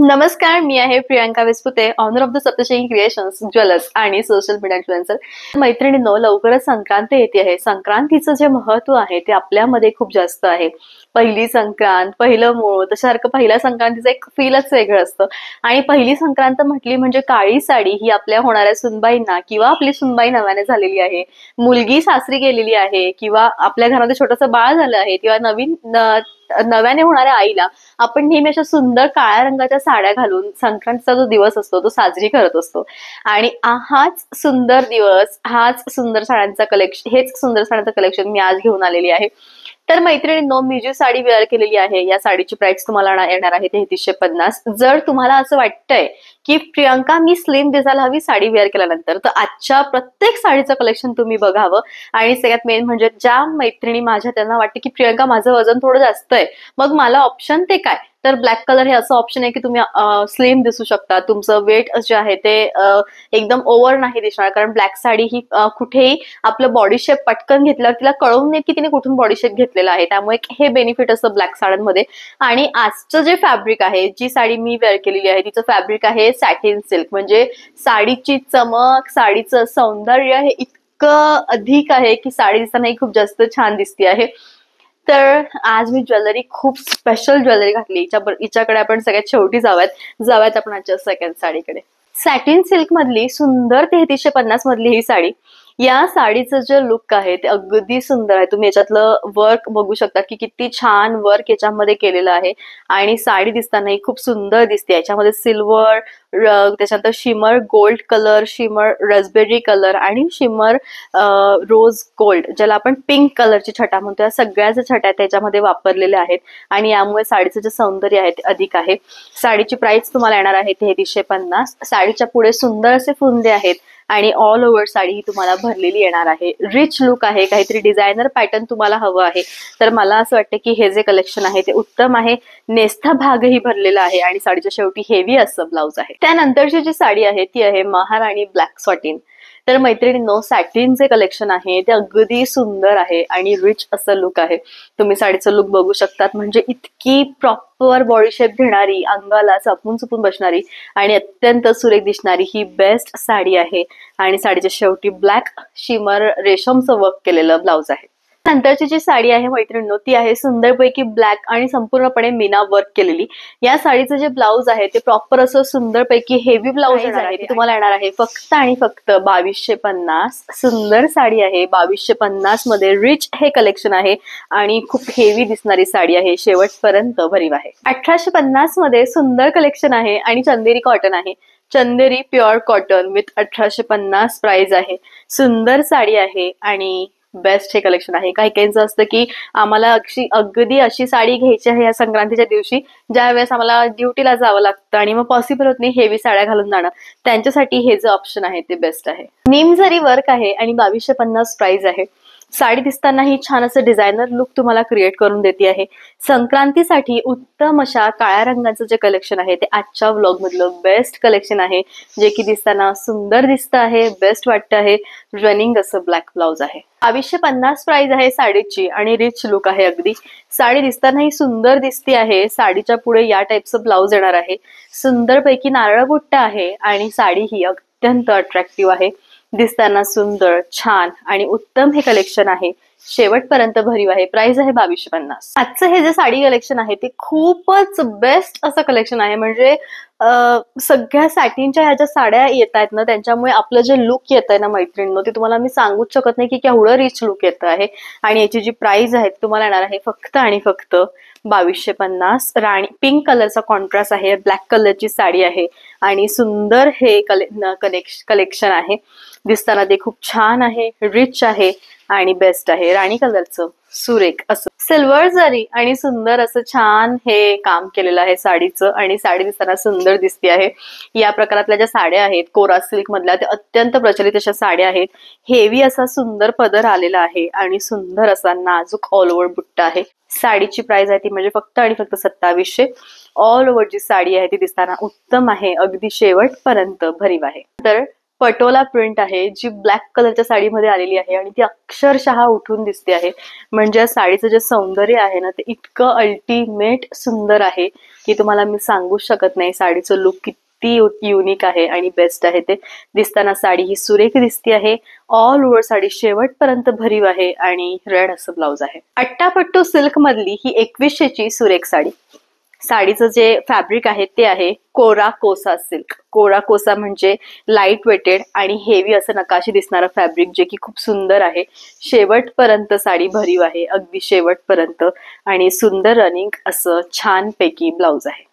नमस्कार मी आहे Priyanka Vispute owner of the Saptashayi Creations Jewellers आणि सोशल मीडिया इन्फ्लुएन्सर मैत्रिणींनो लवकरच संक्रांत येते आहे. संक्रांतीचं जे महत्त्व आहे ते आपल्यामध्ये खूप जास्त आहे. पहिली संक्रांत पहिलं मूळ तशासारखं पहिल्या संक्रांतीचं एक फीलच वेगळं असतं. आणि पहिली संक्रांत म्हटली म्हणजे काळी साडी ही आपल्या होणाऱ्या सुनबाईंना किंवा आपली सुनबाई नव्याने झालेली आहे. मुलगी सासरी गेलेली आहे किंवा आपल्या घरामध्ये छोटंसं बाळ झालं आहे किंवा नवीन नव्याने होणाऱ्या आईला आपण नेहमी अशा सुंदर काळ्या रंगाच्या साड्या घालून संक्रांतीचा जो दिवस असतो तो साजरी करत असतो. आणि हाच सुंदर दिवस हाच सुंदर साड्यांचा कलेक्शन हेच सुंदर साड्यांचं कलेक्शन मी आज घेऊन आलेली आहे. तर मैत्रिणींनो मी जी साडी वेअर केलेली आहे या साडीची प्राइस तुम्हाला येणार आहे तेहतीसशे पन्नास. जर तुम्हाला असं वाटतंय की प्रियंका मी स्लिम दिसायला हवी साडी वेअर केल्यानंतर तर आजच्या प्रत्येक साडीचं कलेक्शन तुम्ही बघावं. आणि सगळ्यात मेन म्हणजे ज्या मैत्रिणी माझ्या त्यांना वाटते की प्रियंका माझं वजन थोडं जास्त आहे मग मला ऑप्शन ते काय? तर ब्लॅक कलर हे असं ऑप्शन आहे की तुम्ही स्लिम दिसू शकता. तुमचं वेट जे आहे ते एकदम ओव्हर नाही दिसणार. कारण ब्लॅक साडी ही कुठेही आपलं बॉडी शेप पटकन घेतल्यावर तिला कळून नाही की तिने कुठून बॉडी शेप घेतलेला आहे. त्यामुळे हे बेनिफिट असतं ब्लॅक साड्यांमध्ये. आणि आजचं जे फॅब्रिक आहे जी साडी मी वेअर केलेली आहे तिचं फॅब्रिक आहे सॅटिन सिल्क म्हणजे साडीची चमक साडीचं सौंदर्य हे इतकं अधिक आहे की साडी दिसतानाही खूप जास्त छान दिसते आहे. तर आज मी ज्वेलरी खूप स्पेशल ज्वेलरी घातली. हिच्याकडे आपण सगळ्यात शेवटी जाऊयात. जाऊयात आपण आजच्या सेकंड साडीकडे. सॅटिन सिल्क मधली सुंदर तेहतीसशे पन्नास मधली ही साडी. या साडीचं जे लुक आहे ते अगदी सुंदर आहे. तुम्ही याच्यातलं वर्क बघू शकता की किती छान वर्क याच्यामध्ये केलेलं आहे. आणि साडी दिसतानाही खूप सुंदर दिसते. याच्यामध्ये सिल्वर त्याच्यानंतर shimmer gold colour shimmer raspberry colour आणि शिमर रोज गोल्ड ज्याला आपण पिंक कलरची छटा म्हणतो. या सगळ्या ज्या छटा त्याच्यामध्ये वापरलेल्या आहेत. आणि यामुळे साडीचं जे सौंदर्य आहे ते अधिक आहे. साडीची प्राइस तुम्हाला येणार आहे तेहतीसशे पन्नास. साडीच्या पुढे सुंदर असे फुंदे आहेत. आणि ऑल ओव्हर साडी ही तुम्हाला भरलेली येणार आहे. रिच लुक आहे. काहीतरी डिझायनर पॅटर्न तुम्हाला हवं आहे. तर मला असं वाटतं की हे जे कलेक्शन आहे ते उत्तम आहे. नेस्था भागही भरलेला आहे आणि साडीच्या शेवटी हेवी असं ब्लाऊज आहे. त्यानंतरची जी साडी आहे ती आहे महाराणी ब्लॅक सॉटिन. तर मैत्रिणींनो सॅटिनचे कलेक्शन आहे ते अगदी सुंदर आहे आणि रिच असं लुक आहे. तुम्ही साडीचं लुक बघू शकतात. म्हणजे इतकी प्रॉपर बॉडी शेप घेणारी अंगाला चपून चुपून बसणारी आणि अत्यंत सुरेख दिसणारी ही बेस्ट साडी आहे. आणि साडीच्या शेवटी ब्लॅक शिमर रेशमचं वर्क केलेलं ब्लाउज आहे. नंतरची जी साडी आहे मैत्रिणींनो ती आहे सुंदरपैकी ब्लॅक आणि संपूर्णपणे मीना वर्क केलेली. या साडीचं जे ब्लाऊज आहे ते प्रॉपर असं सुंदरपैकी हेवी ब्लाऊज आहे. तुम्हाला येणार आहे फक्त आणि फक्त बावीसशे पन्नास. सुंदर साडी आहे. बावीसशे पन्नासमध्ये रिच हे कलेक्शन आहे आणि खूप हेवी दिसणारी साडी आहे. शेवटपर्यंत भरीव आहे. अठराशे पन्नासमध्ये सुंदर कलेक्शन आहे आणि चंदेरी कॉटन आहे. चंदेरी प्युअर कॉटन विथ अठराशे पन्नास प्राइस आहे. सुंदर साडी आहे आणि बेस्ट हे कलेक्शन आहे. काही काहींचं असतं की आम्हाला अशी अगदी अशी साडी घ्यायची आहे या संक्रांतीच्या दिवशी ज्या वेळेस आम्हाला ड्युटीला जावं लागतं आणि मग पॉसिबल होत नाही हेवी साड्या घालून जाणं. त्यांच्यासाठी हे जे ऑप्शन आहे ते बेस्ट आहे. नीम जरी वर्क आहे आणि बावीसशे पन्नास प्राइस आहे साडी दिसतानाही छान असं डिझायनर लुक तुम्हाला क्रिएट करून देते आहे. संक्रांतीसाठी उत्तम अशा काळ्या रंगाचं जे कलेक्शन आहे ते आजच्या व्लॉग मधलं बेस्ट कलेक्शन आहे. जे की दिसताना सुंदर दिसतं आहे बेस्ट वाटतं आहे. रनिंग असं ब्लॅक ब्लाऊज आहे. बावीसशे पन्नास प्राइस आहे साडीची आणि रिच लुक आहे अगदी. साडी दिसतानाही सुंदर दिसते आहे. साडीच्या पुढे या टाईपचं ब्लाऊज येणार आहे. सुंदरपैकी नारळ बुट्टा आहे आणि साडी ही अत्यंत अट्रॅक्टिव्ह आहे. दिसताना सुंदर छान आणि उत्तम हे कलेक्शन आहे. शेवटपर्यंत भरीव आहे. प्राइस आहे बावीसशे पन्नास. आजचं हे जे साडी कलेक्शन आहे ते खूपच बेस्ट असं कलेक्शन आहे. म्हणजे सगळ्या सॅटिनच्या ह्या ज्या साड्या येत आहेत ना त्यांच्यामुळे आपलं जे लुक येत आहे ना मैत्रिणींनो ते तुम्हाला मी सांगूच शकत नाही की केवढं रिच लुक येतं आहे. आणि याची जी प्राइस आहे तुम्हाला येणार आहे फक्त आणि फक्त बावीसशे पन्नास. राणी पिंक कलरचा कॉन्ट्रास्ट आहे. ब्लॅक कलरची साडी आहे. आणि सुंदर हे कले कलेक्शन आहे. दिसताना ते खूप छान आहे रिच आहे. आणि बेस्ट आहे. राणी कलरचं. सुरेख असं. सिल्वर जरी आणि सुंदर असं छान हे काम केलेलं आहे साडीचं आणि साडी दिसताना सुंदर दिसते आहे. या प्रकारातल्या ज्या साड्या आहेत कोरा सिल्क मधल्या त्या अत्यंत प्रचलित अशा साड्या आहेत. हेवी असा सुंदर पदर आलेला आहे आणि सुंदर असा नाजूक ऑल ओव्हर बुट्टा आहे. साडीची प्राइस आहे ती म्हणजे फक्त आणि फक्त सत्तावीसशे. ऑल ओव्हर जी साडी आहे ती दिसताना उत्तम आहे. अगदी शेवटपर्यंत भरीव आहे. तर पटोला प्रिंट आहे जी ब्लॅक कलरच्या साडीमध्ये आलेली आहे आणि ती अक्षरशः उठून दिसते आहे. म्हणजे साडीचं जे सौंदर्य आहे ना ते इतकं अल्टिमेट सुंदर आहे की तुम्हाला मी सांगू शकत नाही साडीचं लुक किती युनिक आहे आणि बेस्ट आहे ते. दिसताना साडी ही सुरेख दिसते आहे. ऑल ओव्हर साडी शेवटपर्यंत भरीव आहे आणि रेड असं ब्लाऊज आहे. अट्टापट्टू सिल्क मधली ही एकवीसशेची सुरेख साडी. साडीचं जे फॅब्रिक आहे ते आहे कोरा कोसा सिल्क कोरा कोसा म्हणजे लाइट वेटेड आणि हेवी असं नकाशी दिसणारं फॅब्रिक जे की खूप सुंदर आहे. शेवटपर्यंत साडी भरीव आहे अगदी शेवटपर्यंत. आणि सुंदर रनिंग असं छान पैकी आहे.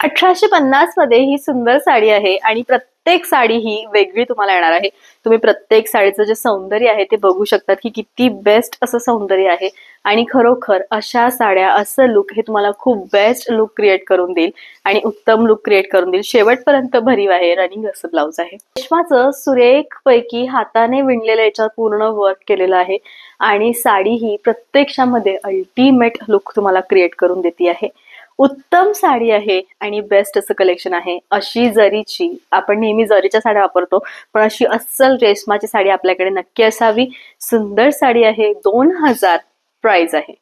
अठराशे पन्नासमध्ये ही सुंदर साडी आहे आणि प्रत्येक प्रत्येक साडी ही वेगळी तुम्हाला येणार आहे. तुम्ही प्रत्येक साडीचं जे सौंदर्य आहे ते बघू शकतात की किती बेस्ट असं सौंदर्य आहे. आणि खरोखर अशा साड्या असं लुक हे तुम्हाला खूप बेस्ट लुक क्रिएट करून देईल. आणि उत्तम लुक क्रिएट करून देईल. शेवटपर्यंत भरीव आहे. रनिंग असं ब्लाऊज आहे. रेशमाचं सुरेख पैकी हाताने विणलेलं याच्यात पूर्ण वर्क केलेलं आहे. आणि साडी ही प्रत्यक्षामध्ये अल्टिमेट लुक तुम्हाला क्रिएट करून देते आहे. उत्तम साडी आहे आणि बेस्ट असं कलेक्शन आहे. अशी जरीची आपण नेहमी जरीच्या साड्या वापरतो पण अशी अस्सल रेशमाची साडी आपल्याकडे नक्की असावी. सुंदर साडी आहे दोन हजार प्राइस आहे.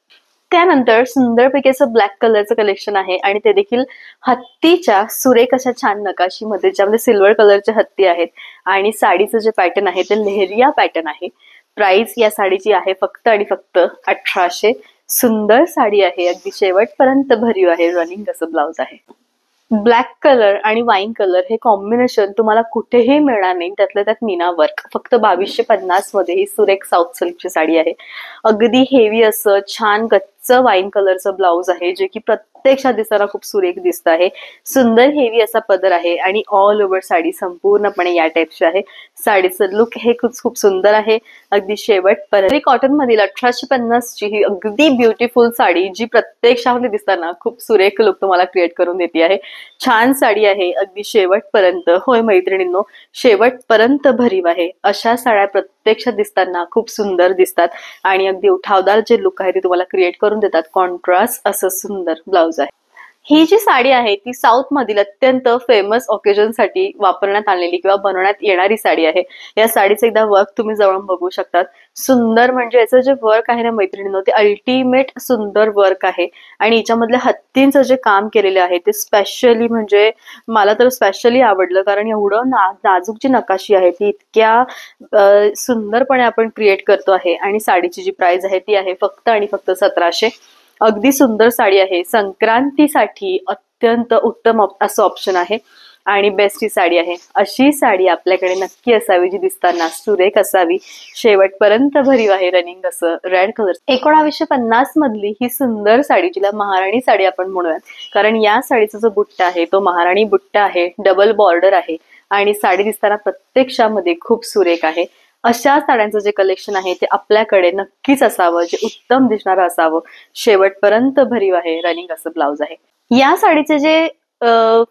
त्यानंतर सुंदरपैकी असं ब्लॅक कलरचं कलेक्शन आहे आणि ते देखील हत्तीच्या सुरेख अशा छान नकाशीमध्ये ज्यामध्ये सिल्वर कलरचे हत्ती आहेत आणि साडीचं जे पॅटर्न आहे ते लेहरिया पॅटर्न आहे. प्राइस या साडीची आहे फक्त आणि फक्त अठराशे सुंदर साडी आहे अगदी शेवटपर्यंत भरीव आहे रनिंग असं ब्लाउज आहे. ब्लॅक कलर आणि वाईन कलर हे कॉम्बिनेशन तुम्हाला कुठेही मिळणार नाही त्यातल्या त्यात मीना वर्क फक्त बावीसशे पन्नासमध्ये ही सुरेख साऊथ सिल्कची साडी आहे. अगदी हेवी असं छान गच्च वाईन कलरचं ब्लाऊज आहे जे की प्रत्यक्षात दिसताना खूप सुरेख दिसत आहे. सुंदर हेवी असा पदर आहे आणि ऑल ओव्हर साडी संपूर्णपणे या टाईपची आहे. साडीचं लुक हे खूप खूप सुंदर आहे. अगदी शेवट परत कॉटन मधील अठराशे पन्नास ची ही अगदी ब्युटिफुल साडी जी प्रत्यक्षामध्ये दिसताना खूप सुरेख लुक तुम्हाला क्रिएट करून देते आहे. छान साडी आहे. अगदी शेवटपर्यंत. होय मैत्रिणींनो शेवटपर्यंत भरीव आहे. अशा साड्या प्रत्यक्षात दिसताना खूप सुंदर दिसतात. आणि अगदी उठावदार जे लुक आहे ते तुम्हाला क्रिएट करून देतात. कॉन्ट्रास्ट असं सुंदर ब्लाउज आहे. ही जी साडी आहे ती साऊथ मधील अत्यंत फेमस ओकेजनसाठी वापरण्यात आलेली किंवा बनवण्यात येणारी साडी आहे. या साडीचं एकदा वर्क तुम्ही जवळून बघू शकतात. सुंदर म्हणजे याचं जे वर्क आहे ना मैत्रिणींनो ते अल्टिमेट सुंदर वर्क आहे. आणि याच्यामधल्या हत्तींचं जे काम केलेलं आहे ते स्पेशली म्हणजे मला तर स्पेशली आवडलं. कारण एवढं ना नाजूक जी नकाशी आहे ती इतक्या सुंदरपणे आपण क्रिएट करतो आहे. आणि साडीची जी प्राइस आहे ती आहे फक्त आणि फक्त सतराशे. अगदी सुंदर साडी आहे. संक्रांतीसाठी अत्यंत उत्तम असं ऑप्शन आहे. आणि बेस्ट ही साडी आहे. अशी साडी आपल्याकडे नक्की असावी जी दिसताना सुरेख असावी. शेवटपर्यंत भरीव आहे रनिंग असं रेड कलर एकोणावीसशे पन्नास मधली ही सुंदर साडी जिला महाराणी साडी आपण म्हणूयात. कारण या साडीचा जो बुट्टा आहे तो महाराणी बुट्टा आहे. डबल बॉर्डर आहे. आणि साडी दिसताना प्रत्यक्षामध्ये खूप सुरेख आहे. अशा साड्यांचं जे कलेक्शन आहे ते आपल्याकडे नक्कीच असावं जे उत्तम दिसणारं असावं. शेवटपर्यंत भरीव आहे रनिंग असं ब्लाउज आहे. या साडीचे जे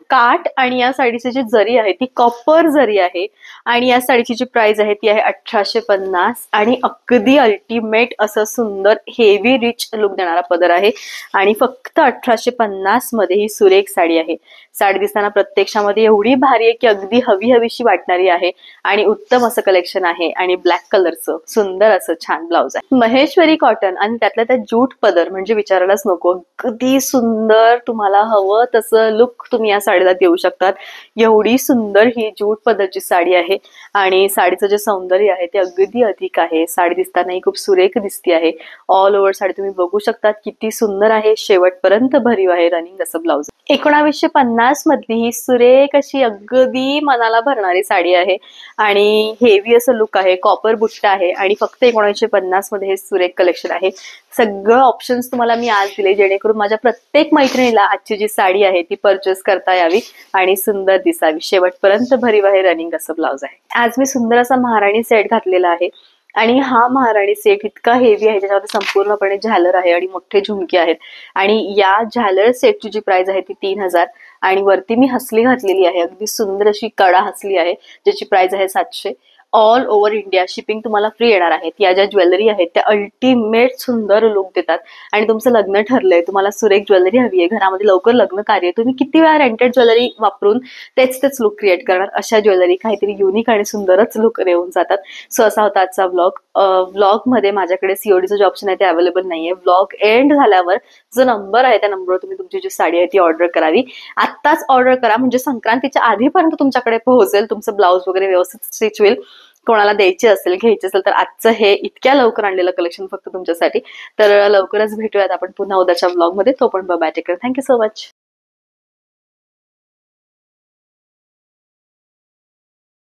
काठ आणि या साडीची जी जरी आहे ती कॉपर जरी आहे आणि या साडीची जी प्राइस आहे ती आहे अठराशे पन्नास आणि अगदी अल्टिमेट असं सुंदर हेवी रिच लुक देणारा पदर आहे. आणि फक्त अठराशे पन्नासमध्ये ही सुरेख साडी आहे. साडी दिसताना प्रत्यक्षामध्ये एवढी भारी आहे की अगदी हवी हवीशी वाटणारी आहे. आणि उत्तम असं कलेक्शन आहे आणि ब्लॅक कलरचं सुंदर असं छान ब्लाऊज आहे. महेश्वरी कॉटन आणि त्यातल्या त्या जूट पदर म्हणजे विचारायलाच नको. अगदी सुंदर तुम्हाला हवं तसं लुक तुम्ही या साडीला देऊ शकतात. एवढी सुंदर ही जूट पदरची साडी आहे आणि साडीचं जे सौंदर्य आहे ते अगदी अधिक आहे. साडी दिसतानाही खूप सुरेख दिसती आहे. ऑल ओव्हर साडी तुम्ही बघू शकतात किती सुंदर आहे. शेवटपर्यंत भरीव आहे रनिंग असं ब्लाऊज एकोणावीसशे पन्नास मधली ही सुरेख अशी अगदी मनाला भरणारी साडी आहे. आणि हेवी असं लुक आहे कॉपर बुट्टा आहे आणि फक्त एकोणीसशे पन्नासमध्ये हे सुरेख कलेक्शन आहे. सगळं ऑप्शन्स तुम्हाला मी आज दिले जेणेकरून माझ्या प्रत्येक मैत्रिणीला आजची जी साडी आहे ती परचेस करता यावी आणि सुंदर दिसावी. शेवटपर्यंत भरीव आहे रनिंग असं ब्लाउज आहे. आज मी सुंदर असा महाराणी सेट घातलेला आहे. आणि हा महाराणी सेट इतका हेवी आहे ज्याच्यामध्ये संपूर्णपणे झालर आहे आणि मोठे झुमके आहेत. आणि या झालर सेटची जी प्राइस आहे ती तीन हजार. आणि वरती मी हसली घातलेली आहे. अगदी सुंदर अशी कडा हसली आहे ज्याची प्राइस आहे सातशे. ऑल ओव्हर इंडिया शिपिंग तुम्हाला फ्री येणार आहेत या ज्या ज्वेलरी आहेत त्या अल्टिमेट सुंदर लुक देतात. आणि तुमचं लग्न ठरलंय तुम्हाला सुरेख ज्वेलरी हवी आहे घरामध्ये लवकर लग्न कार्य तुम्ही किती वेळा रेंटेड ज्वेलरी वापरून तेच तेच लुक क्रिएट करणार. अशा ज्वेलरी काहीतरी युनिक आणि सुंदरच लुक देऊन जातात. सो असा होता आजचा ब्लॉग ब्लॉगमध्ये माझ्याकडे सीओडीचं जे ऑप्शन आहे ते अवेलेबल नाहीये. ब्लॉग एंड झाल्यावर जो नंबर आहे त्या नंबरवर तुम्ही तुमची जी साडी आहे ती ऑर्डर करावी. आत्ताच ऑर्डर करा. म्हणजे संक्रांतीच्या आधीपर्यंत तुमच्याकडे पोहोचेल तुमचं ब्लाऊज वगैरे व्यवस्थित स्टिच होईल. कोणाला द्यायची असेल घ्यायची असेल तर आजचं हे इतक्या लवकर आणलेलं कलेक्शन फक्त तुमच्यासाठी. तर लवकरच भेटूयात आपण पुन्हा उद्याच्या ब्लॉगमध्ये. तो पण bye take care thank you so much